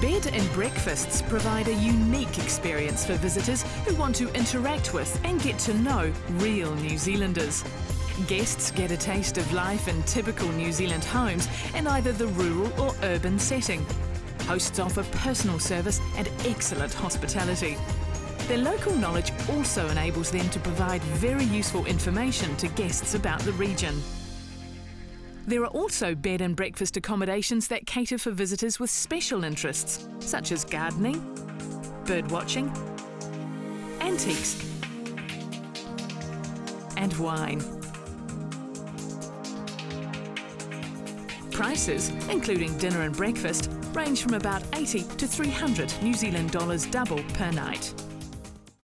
Bed and breakfasts provide a unique experience for visitors who want to interact with and get to know real New Zealanders. Guests get a taste of life in typical New Zealand homes in either the rural or urban setting. Hosts offer personal service and excellent hospitality. Their local knowledge also enables them to provide very useful information to guests about the region. There are also bed and breakfast accommodations that cater for visitors with special interests, such as gardening, birdwatching, antiques, and wine. Prices, including dinner and breakfast, range from about 80 to 300 New Zealand dollars double per night.